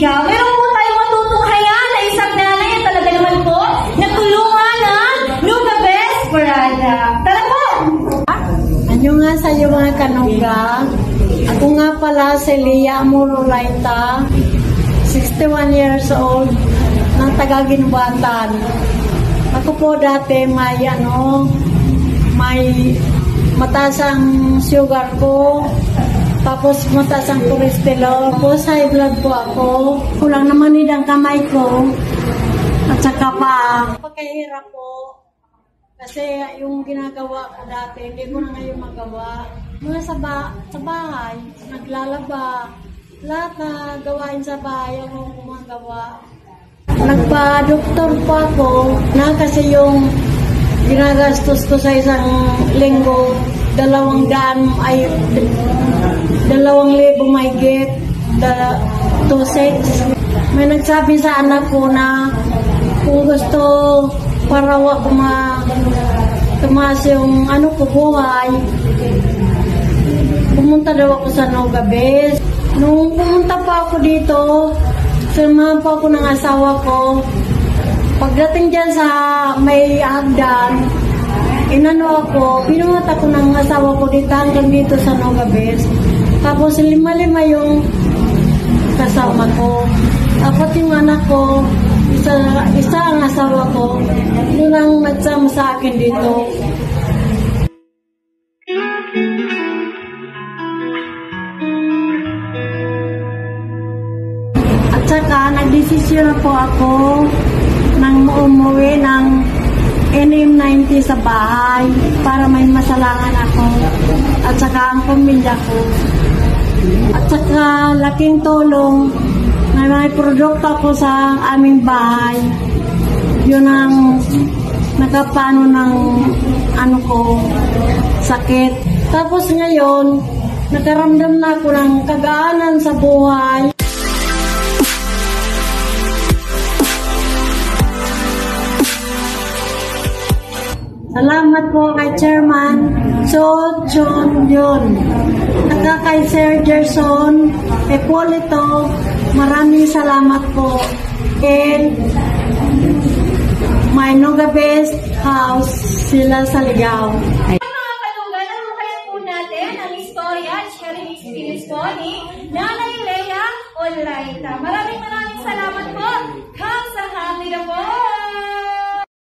Sigaw. Meron po tayong matutunghayan na isang nanay at talaga naman po nagtulungan ng Nuga Best Parada. Tara po! Anyo nga sa iyo mga kanuga. Ako nga pala si Lia Murulaita, 61 years old, ng taga-Ginbatan. Ako po dati may ano, may mataas ang sugar ko, tapos mataas ang cholesterol. Tapos high blood po ako. Kulang naman din ang kamay ko. At saka pa, pagkahirap po. Kasi yung ginagawa ko dati, hindi ko na ngayon magawa. Mga sa, ba- sa bahay, naglalaba, lahat na gawain sa bahay, ako gumagawa. Nagpa-doktor po ako na kasi yung ginagastos ko sa isang linggo, dalawang daan ay dalawang libo may get, da, two sets. May nagsabi sa anak ko na kung gusto para wag ma tumaas yung ano ko buhay, pumunta daw ako sa Noga Base. Nung pumunta pa ako dito, samahan pa ako ng asawa ko. Pagdating dyan sa may hagdan, inano ako, pinuhat ako ng asawa ko dito hanggang dito sa Noga Base. Tapos lima-lima yung kasama ko. Apat yung anak ko, isa, isa ang asawa ko, yun ang nagsama sa akin dito. At saka, nagdesisyon na po ako nang umuwi ng NM90 sa bahay para may masalangan ako at saka ang pamilya ko. At saka, laking tulong na may produkto ako sa aming bahay. Yun ang nakapano ng ano ko, sakit. Tapos ngayon, nakaramdam na ako ng kagaanan sa buhay. Salamat po kay Chairman So Chon Yun. Saka kay Sir Gerson Epolito, maraming salamat po. And my Noga Best House, sila sa Ligaw. Mga kalugan, ano kaya po natin ang istorya at sharing experience ni Nanay Lea Olaita. Maraming maraming salamat po. Come sa happy na po!